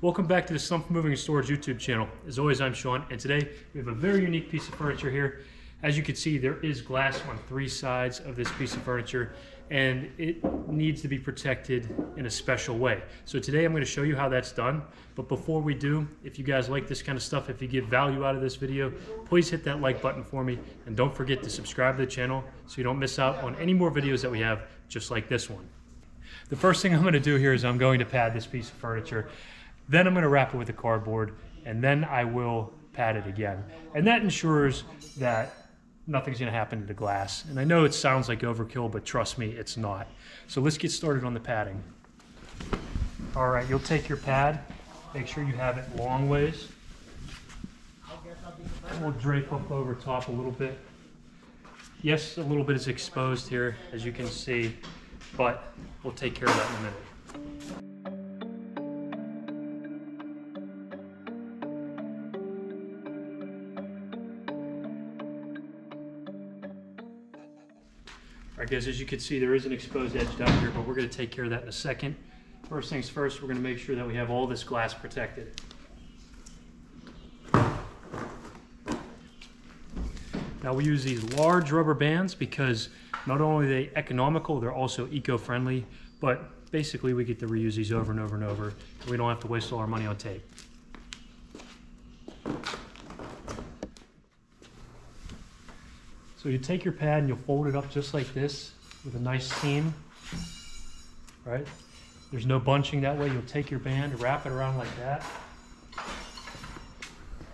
Welcome back to the Stumpf Moving and Storage YouTube channel. As always, I'm Sean, and today we have a very unique piece of furniture here. As you can see, there is glass on three sides of this piece of furniture, and it needs to be protected in a special way. So today I'm going to show you how that's done. But before we do, if you guys like this kind of stuff, if you get value out of this video, please hit that like button for me, and don't forget to subscribe to the channel so you don't miss out on any more videos that we have just like this one. The first thing I'm going to do here is I'm going to pad this piece of furniture. Then I'm going to wrap it with a cardboard, and then I will pad it again. And that ensures that nothing's going to happen to the glass. And I know it sounds like overkill, but trust me, it's not. So let's get started on the padding. All right, you'll take your pad, make sure you have it long ways. And we'll drape up over top a little bit. Yes, a little bit is exposed here, as you can see, but we'll take care of that in a minute. All right guys, as you can see, there is an exposed edge down here, but we're gonna take care of that in a second. First things first, we're gonna make sure that we have all this glass protected. Now we use these large rubber bands because not only are they economical, they're also eco-friendly, but basically we get to reuse these over and over and over. And we don't have to waste all our money on tape. So you take your pad and you'll fold it up just like this with a nice seam, right? There's no bunching that way. You'll take your band, wrap it around like that.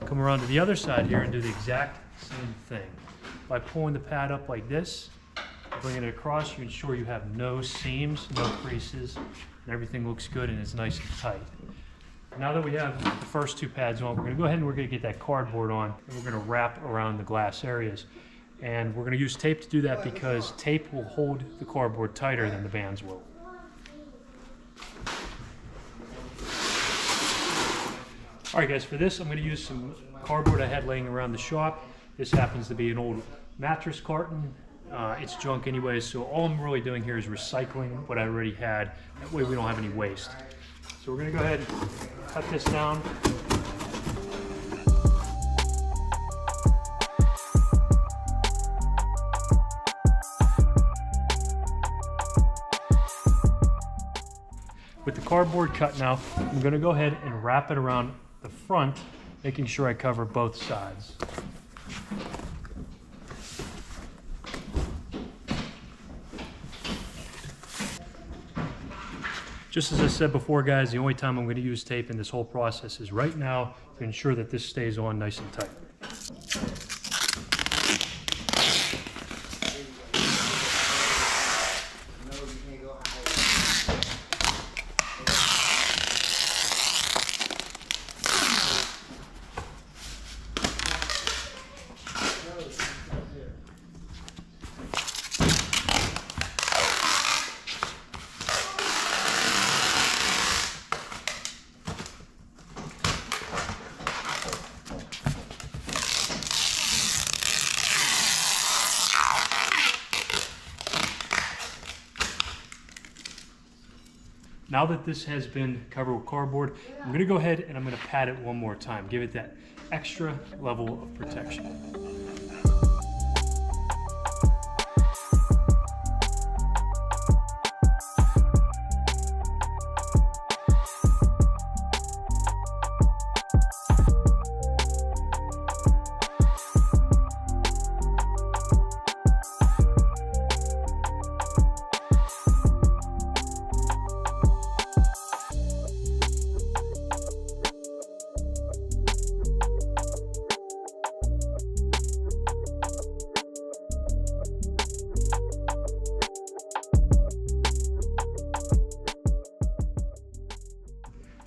Come around to the other side here and do the exact same thing. By pulling the pad up like this, bringing it across, you ensure you have no seams, no creases, and everything looks good and it's nice and tight. Now that we have the first two pads on, we're gonna go ahead and we're gonna get that cardboard on, and we're gonna wrap around the glass areas. And we're going to use tape to do that because tape will hold the cardboard tighter than the bands will. All right guys, for this I'm going to use some cardboard I had laying around the shop. This happens to be an old mattress carton. Uh, it's junk anyway, so all I'm really doing here is recycling what I already had. That way we don't have any waste. So we're going to go ahead and cut this down. With the cardboard cut now, I'm gonna go ahead and wrap it around the front, making sure I cover both sides. Just as I said before, guys, the only time I'm going to use tape in this whole process is right now to ensure that this stays on nice and tight. Now that this has been covered with cardboard, I'm gonna go ahead and I'm gonna pad it one more time. Give it that extra level of protection.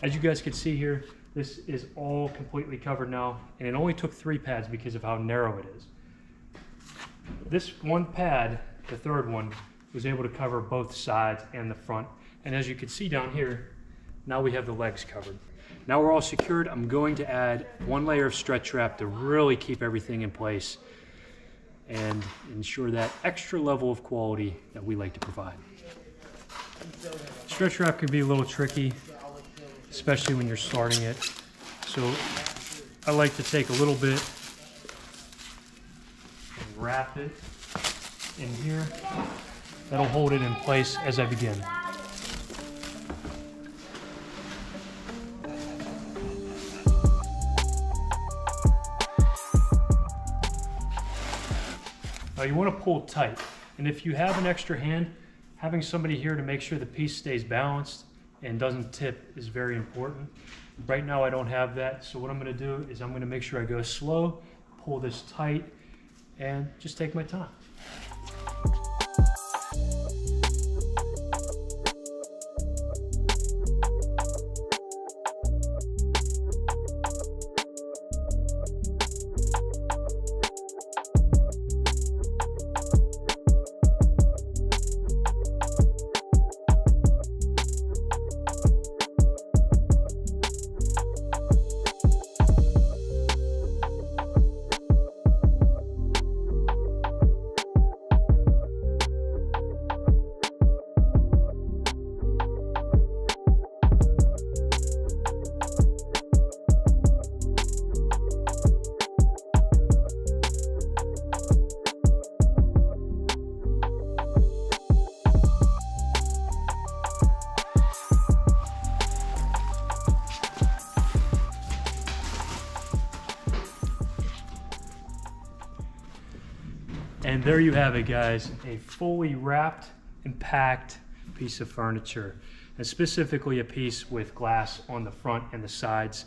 As you guys can see here, this is all completely covered now, and it only took three pads because of how narrow it is. This one pad, the third one, was able to cover both sides and the front. And as you can see down here, now we have the legs covered. Now we're all secured. I'm going to add one layer of stretch wrap to really keep everything in place and ensure that extra level of quality that we like to provide. Stretch wrap can be a little tricky especially when you're starting it. So I like to take a little bit and wrap it in here. That'll hold it in place as I begin. Now you want to pull tight. And if you have an extra hand, having somebody here to make sure the piece stays balanced and doesn't tip is very important. Right now I don't have that, so what I'm gonna do is I'm gonna make sure I go slow, pull this tight, and just take my time. And there you have it, guys. A fully wrapped and packed piece of furniture, and specifically a piece with glass on the front and the sides.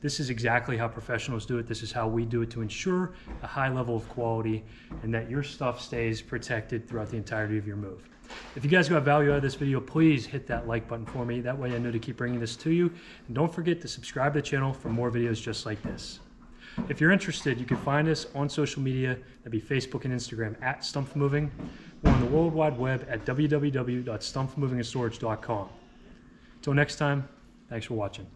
This is exactly how professionals do it. This is how we do it to ensure a high level of quality and that your stuff stays protected throughout the entirety of your move. If you guys got value out of this video, please hit that like button for me. That way I know to keep bringing this to you. And don't forget to subscribe to the channel for more videos just like this. If you're interested, you can find us on social media. That'd be Facebook and Instagram at StumpForMoving or on the World Wide Web at www.stumpformovingandstorage.com. Until next time, thanks for watching.